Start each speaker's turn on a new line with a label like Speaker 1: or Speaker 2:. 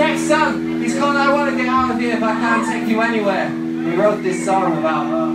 Speaker 1: next song, he's called I Wanna Get Out of Here but I Can't Take You Anywhere. We wrote this song about her.